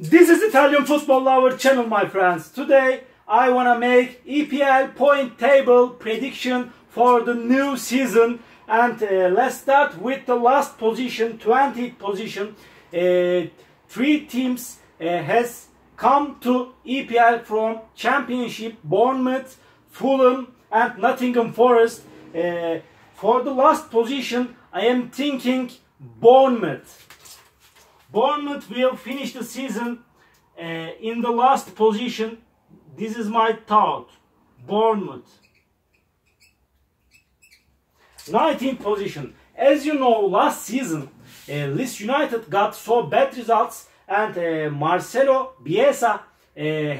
This is Italian Football Lover channel, my friends. Today, I wanna make EPL point table prediction for the new season. And uh, let's start with the last position, 20th position. Uh, three teams uh, has come to EPL from Championship, Bournemouth, Fulham and Nottingham Forest. Uh, for the last position, I am thinking Bournemouth. Bournemouth will finish the season uh, in the last position. This is my thought. Bournemouth. 19th position. As you know, last season, uh, Leeds United got so bad results and uh, Marcelo Bielsa uh,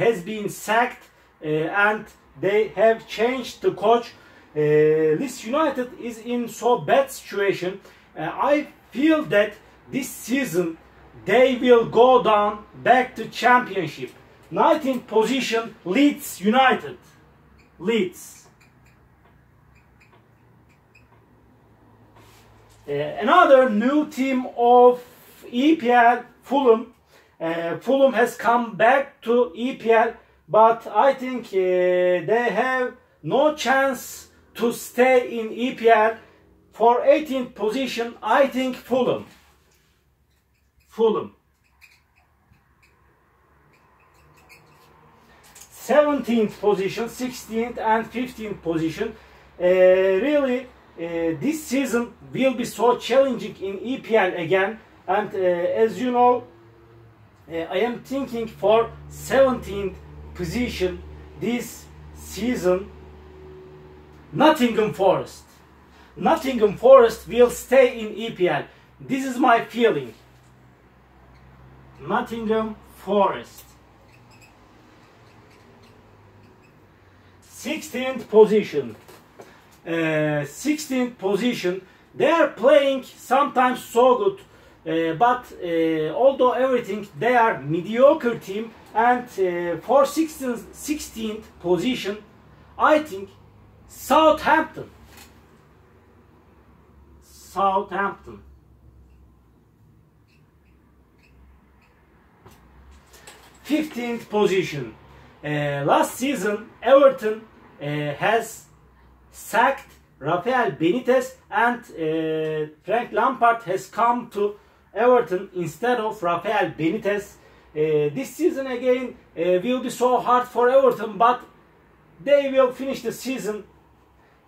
has been sacked uh, and they have changed the coach. Uh, Leeds United is in so bad situation. I feel that this season they will go down back to championship. 19th position Leeds United. Leeds. Uh, another new team of EPL Fulham. Uh, Fulham has come back to EPL, but I think uh, they have no chance to stay in EPL. For 18th position, I think Fulham. Fulham. 17th position, 16th and 15th position. Uh, really, uh, this season will be so challenging in EPL again. And uh, as you know, uh, I am thinking for 17th position this season. Nottingham Forest. Nottingham Forest will stay in EPL. This is my feeling. Nottingham Forest. 16th position. Uh, 16th position. They are playing sometimes so good, uh, but uh, although everything, they are mediocre team. And uh, for 16th, 16th position, I think Southampton. Southampton. 15th position. Uh, last season, Everton uh, has sacked Rafael Benitez and uh, Frank Lampard has come to Everton instead of Rafael Benitez. Uh, this season again uh, will be so hard for Everton, but they will finish the season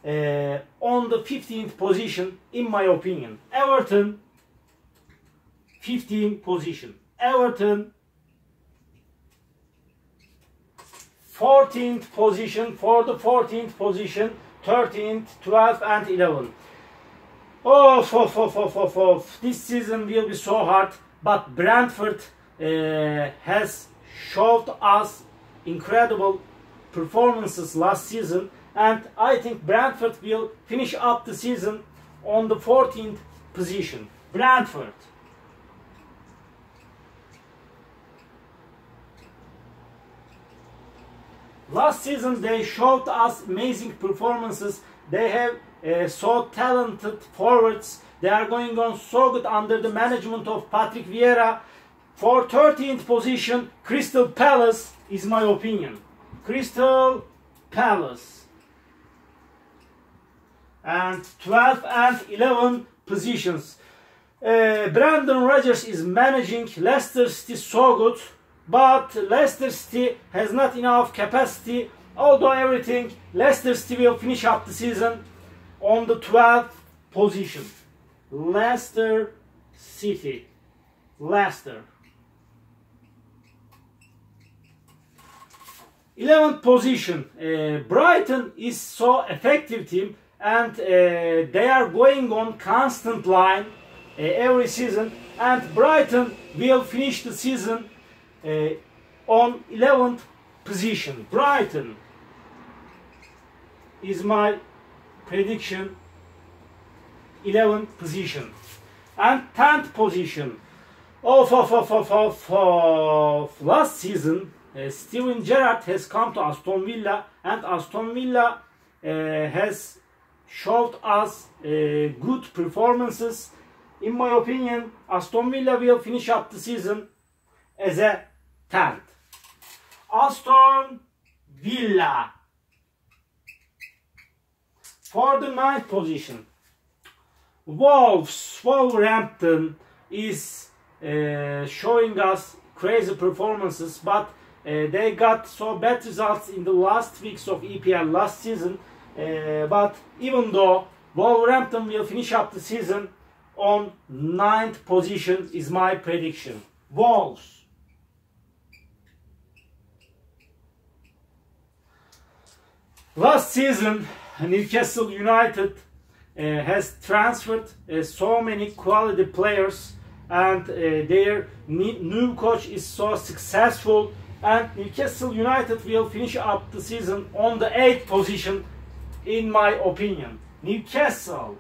uh, on the 15th position, in my opinion. Everton, 15th position. Everton, 14th position for the 14th position 13th 12th and 11th oh for, for, for, for, for. this season will be so hard but Brentford uh, has showed us incredible performances last season and I think Brentford will finish up the season on the 14th position. Brentford Last season they showed us amazing performances. They have uh, so talented forwards. They are going on so good under the management of Patrick Vieira. For 13th position, Crystal Palace is my opinion. Crystal Palace. And 12 and 11 positions. Uh, Brendan Rodgers is managing Leicester City so good but Leicester City has not enough capacity. Although everything, Leicester City will finish up the season on the 12th position. Leicester City. Leicester. 11th position. Uh, Brighton is so effective team and uh, they are going on constant line uh, every season and Brighton will finish the season uh, on 11th position. Brighton is my prediction 11th position. And 10th position. Of, of, of, of, of, last season, uh, Steven Gerrard has come to Aston Villa and Aston Villa uh, has showed us uh, good performances. In my opinion, Aston Villa will finish up the season as a 10th. Aston Villa for the ninth position. Wolves, Wolverhampton is uh, showing us crazy performances, but uh, they got so bad results in the last weeks of EPL last season. Uh, but even though Wolverhampton will finish up the season on ninth position is my prediction. Wolves. Last season, Newcastle United uh, has transferred uh, so many quality players and uh, their new coach is so successful and Newcastle United will finish up the season on the 8th position in my opinion. Newcastle.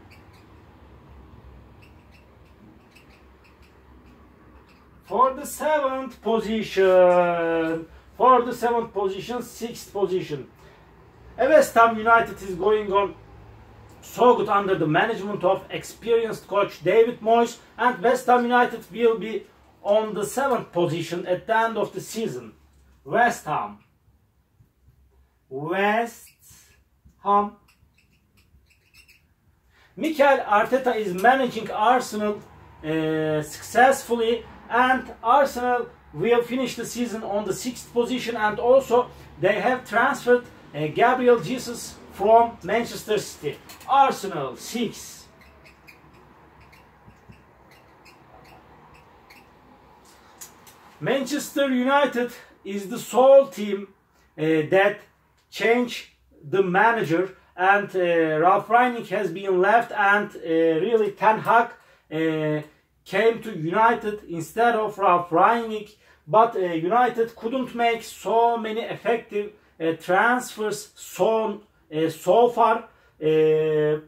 For the 7th position, for the 7th position, 6th position. West Ham United is going on so good under the management of experienced coach David Moyes and West Ham United will be on the 7th position at the end of the season. West Ham. West Ham. Mikel Arteta is managing Arsenal uh, successfully and Arsenal will finish the season on the 6th position and also they have transferred Gabriel Jesus from Manchester City. Arsenal 6. Manchester United is the sole team uh, that changed the manager and uh, Ralf Rangnick has been left and uh, really Ten Hag uh, came to United instead of Ralf Rangnick but uh, United couldn't make so many effective Uh, transfers so, uh, so far uh,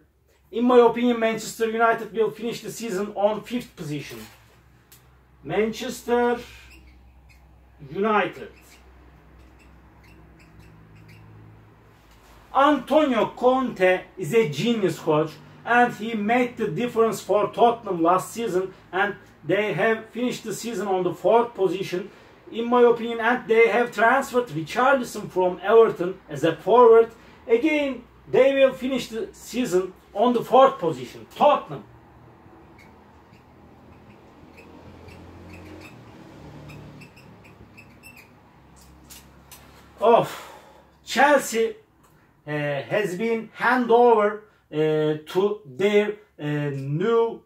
in my opinion Manchester United will finish the season on 5th position. Manchester United. Antonio Conte is a genius coach and he made the difference for Tottenham last season and they have finished the season on the fourth position in my opinion and they have transferred Richarlison from Everton as a forward. Again they will finish the season on the fourth position Tottenham. Oh, Chelsea uh, has been handed over uh, to their uh, new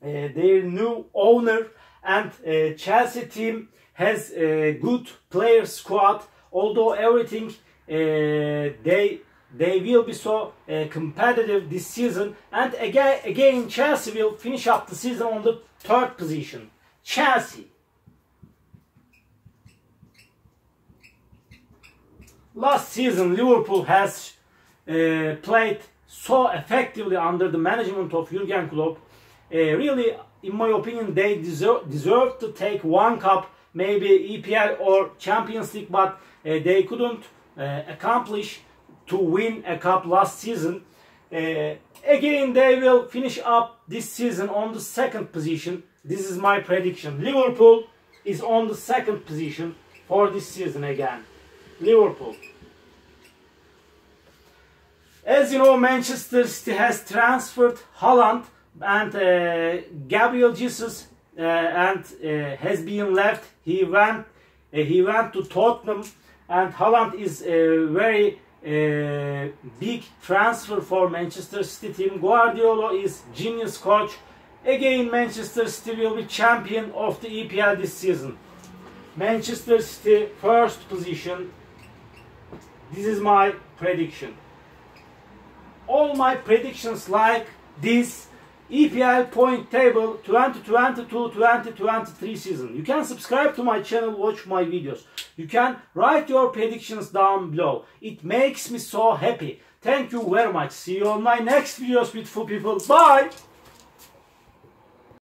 their new owner and Chelsea team has a good player squad although everything they they will be so uh, competitive this season. And again again Chelsea will finish up the season on the third position. Chelsea. Last season Liverpool has uh, played so effectively under the management of Jurgen Klopp. Uh, really, in my opinion, they deserve, deserve to take one cup, maybe EPL or Champions League, but uh, they couldn't uh, accomplish to win a cup last season. Uh, again, they will finish up this season on the second position. This is my prediction. Liverpool is on the second position for this season again. Liverpool. As you know, Manchester City has transferred Haaland and uh, Gabriel Jesus and uh, has been left. He went uh, he went to Tottenham and Haaland is a very uh, big transfer for Manchester City team. Guardiola is genius coach. Again, Manchester City will be champion of the EPL this season. Manchester City first position this is my prediction. All my predictions like this EPL point table 2022-2023 season. You can subscribe to my channel, watch my videos. You can write your predictions down below. It makes me so happy. Thank you very much. See you on my next videos, beautiful people. Bye!